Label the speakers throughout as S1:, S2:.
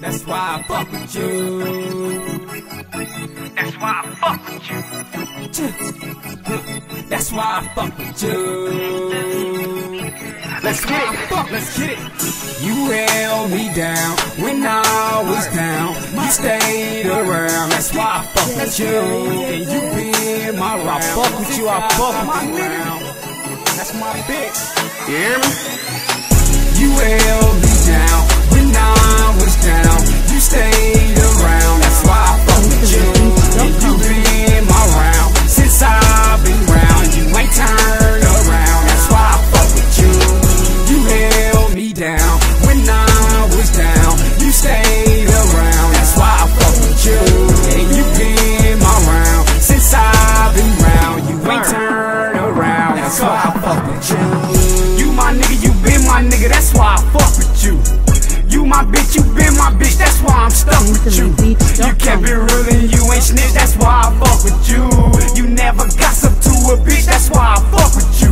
S1: That's why I fuck with you.
S2: That's why I fuck with you.
S1: That's why I fuck with you.
S2: Let's get it.
S1: Fuck, let's get it. You held me down when I was down. You stayed around. That's why I fuck with you. And you been my round.
S3: I fuck with you, I fuck with
S1: my
S3: you.
S1: That's my bitch.
S2: You hear me?
S1: I'm stuck you. You kept it real and you ain't snitch. That's why I fuck with you. You never gossip to a bitch. That's why I fuck with you.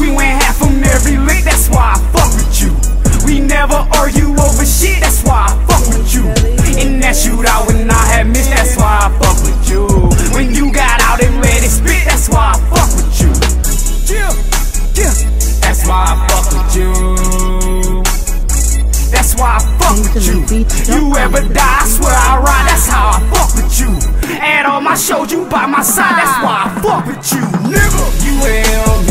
S1: We went half from every lick. That's why I fuck with you. We never argue over shit. That's why I fuck with you. In that shootout when I had missed. That's why I fuck with you. When you got out and let it spit. That's why I fuck with you. Yeah, yeah. That's why I fuck with you. You. You ever die, I swear I ride. That's how I fuck with you. At all my shows, you by my side. That's why I fuck with you, nigga. You held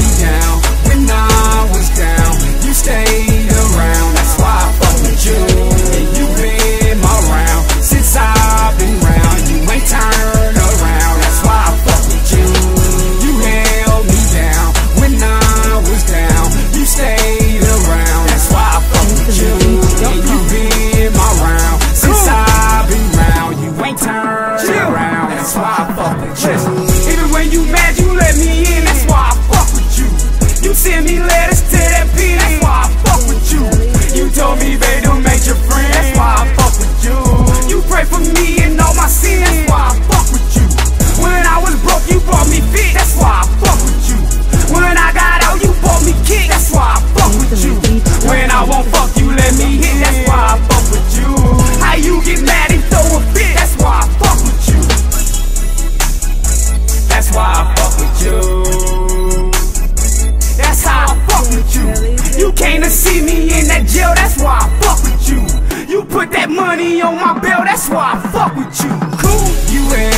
S1: when you mad, you let me in. That's why I fuck with you. You send me letters to that pen. That's why I fuck with you. You told me, babe, don't make your friend. That's why I fuck with you. You pray for me and all my sins. That's why I fuck with you. When I was broke, you brought me fit. That's why I fuck with you. When I got out, you bought me kick. That's why I fuck with you. When I won't to see me in that jail. That's why I fuck with you. You put that money on my bill. That's why I fuck with you. Cool. You held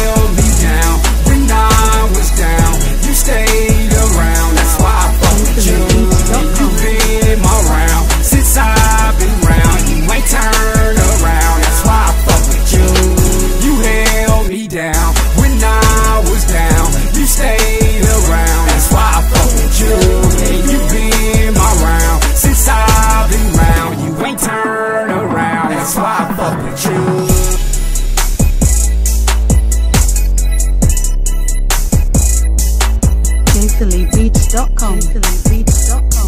S4: read.com.